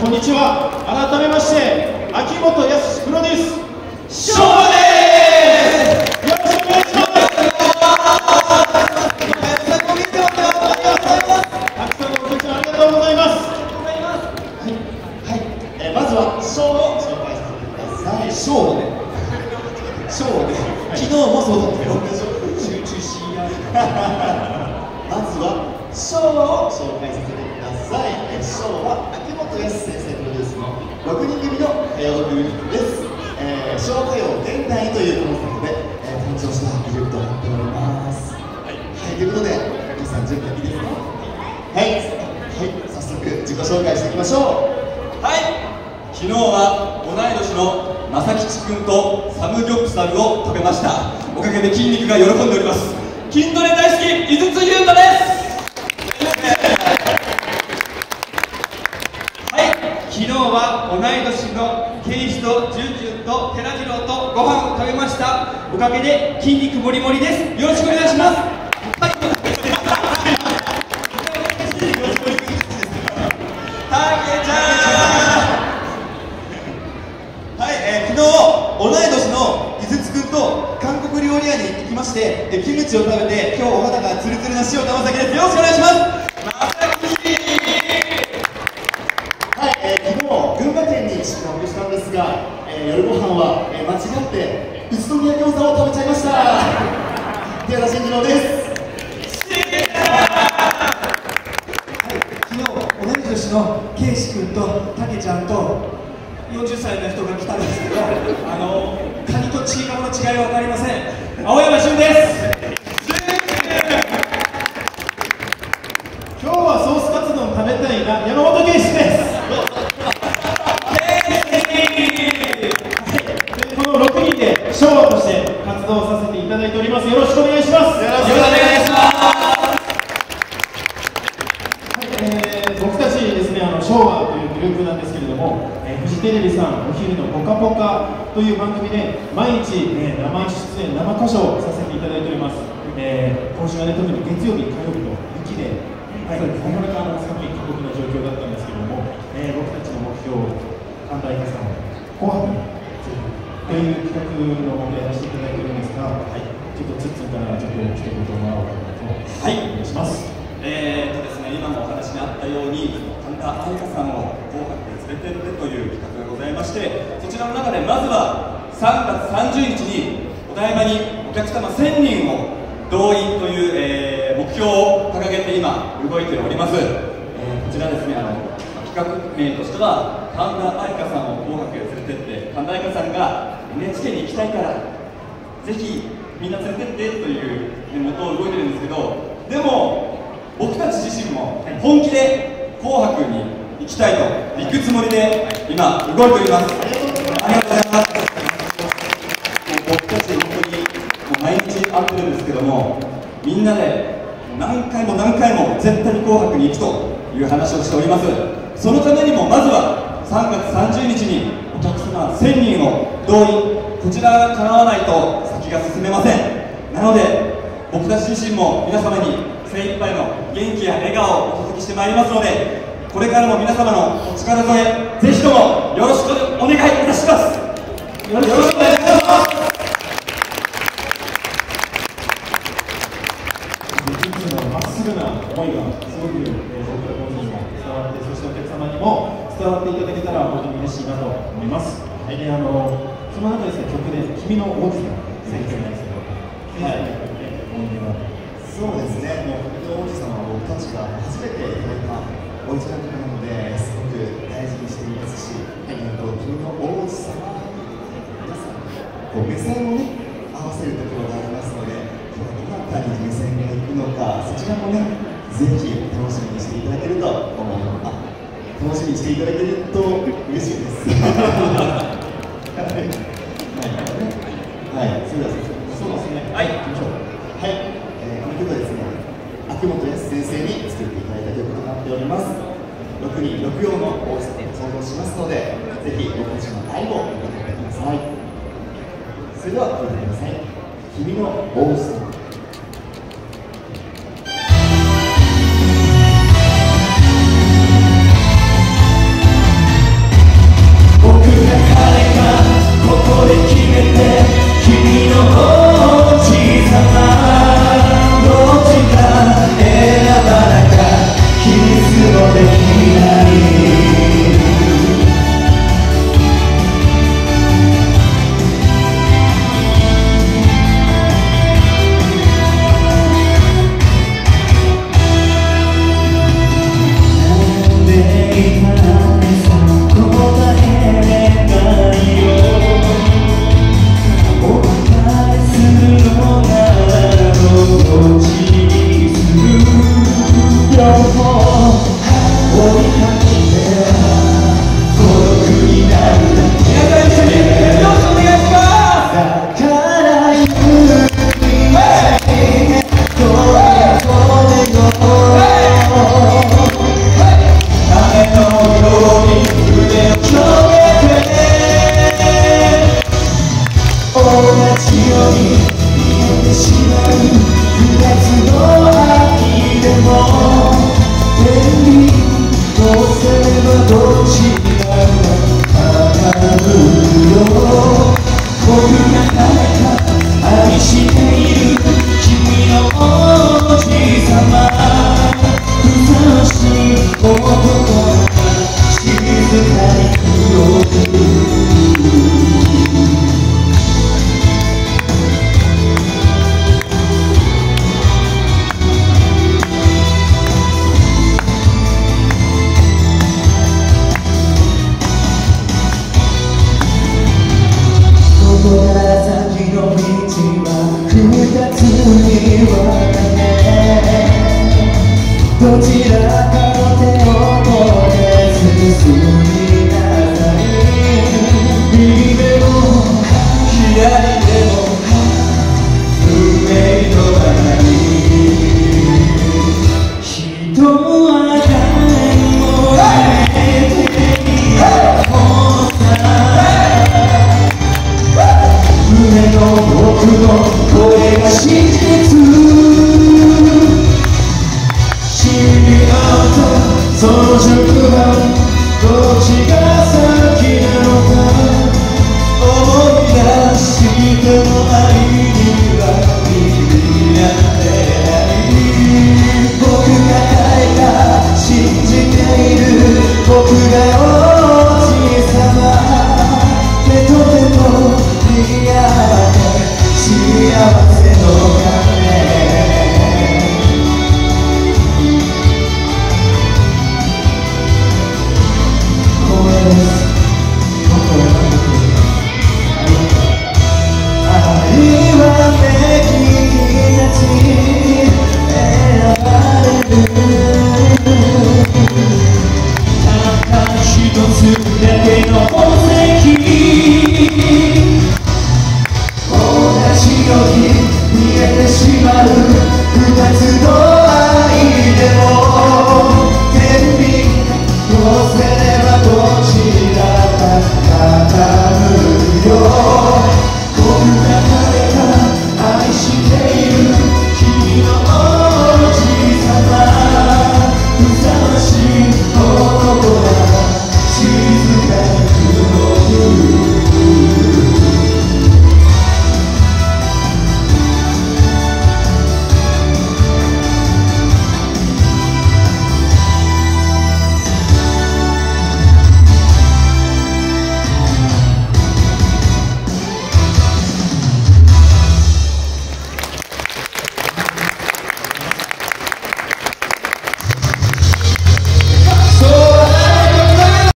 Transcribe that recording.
こんにちは。改めまして秋元康プロデュース。翔です。よろしくお願いします。たくさんのご清聴ありがとうございます。はい、えーまずはショーを紹介させてください。ショーね。ショーね。昨日もそうだったけど、集中しや まずはを紹介させてください。えー先生プロデュースの6人組の歌謡グループです。えー、昭和歌謡現代というコンセプトで、えー誕生したグループとなっております。はい、はい、ということで、皆さん準備はいいですか？はい、はい、早速自己紹介していきましょう。はい。昨日は同い年の正吉君とサムギョプサルを食べました。おかげで筋肉が喜んでおります。筋トレ大好き井筒優太ですはい昨日は同い年のケイジとジュンジュンと寺次郎とご飯を食べました。おかげで筋肉もりもりです。よろしくお願いします。たけちゃん。はい、えー昨日同い年の井筒君と韓国料理屋に行ってきまして、えキムチを食べて今日お肌がツルツルな塩玉崎です。よろしくお願いします。年のケイシ君とタケちゃんと40歳の人が来たんですけどあのカニとチーカマの違いは分かりません。青山俊です。今日はソースカツ丼食べたいな。山本圭司です。でこの6人で昭和として活動させていただいております。よろしくお願いしますよろしくお願いしますえー僕たちですね、あの昭和というグループなんですけれども、えーフジテレビさんお昼のぽかぽかという番組で毎日、えー生出演、生歌唱させていただいております。えー今週はね、特に月曜日、火曜日と雪で、はい、なかなか寒い過酷な状況だったんですけれども、えー僕たちの目標、神田愛花さんを紅白にという企画のもとやらせていただいておりますが、はい、ちょっとツッツンからちょっと一言もらおうかなと、はい、お願いします。えーとですね、今もお話にあったように神田愛花さんを紅白で連れてってという企画がございましてそちらの中でまずは3月30日にお台場にお客様1000人を動員という、えー目標を掲げて今動いております、えーこちらですねあの企画名としては神田愛花さんを紅白へ連れてって神田愛花さんが NHK に行きたいからぜひみんな連れてってという元を動いてるんですけどでも僕たち自身も本気で「紅白」にきたいと行くつもりで今動いております。ありがとうございます。僕たち本当にもう毎日会ってるんですけどもみんなで何回も何回も絶対に「紅白」に行くという話をしております。そのためにもまずは3月30日にお客様1000人を動員こちらが叶わないと先が進めません。なので僕たち自身も皆様に精一杯の元気や笑顔をお届けしてまいりますのでこれからも皆様のお力添えぜひともよろしくお願いいたします。よろしくお願いします。まっす。ぐな思いがす。ごく、えー僕ら本人にも伝わって、そしてお客様にも伝わっていただけたら本当に嬉しいなと思います。はい、であのその中です。ね曲で君の王子さ選曲なんです。けど、はい、思い出はそうです。ね、もう、国王子様は僕たちが初めていただいたオリジナル曲なので、すごく大事にしていますし、えーと君の王子様、皆さん、こう目線をね、合わせるところがありますので、今日はどなたに目線がいくのか、そちらもね、ぜひ楽しみにしていただけると思います。あ楽しみにしていただけると嬉しいです。はい、はい、はい、それではそうですね。はい行きましょう。はい、えー、この曲はですね、秋元康先生に作っていただいた曲となっております。6人6。4の大きさで想像しますので、ぜひ僕たちの愛を受けてください。それでは聴いてください。君の came around 街より見えてし2月の秋でも天にどうすればどちらが叶うよ。どちらかの手を取って進み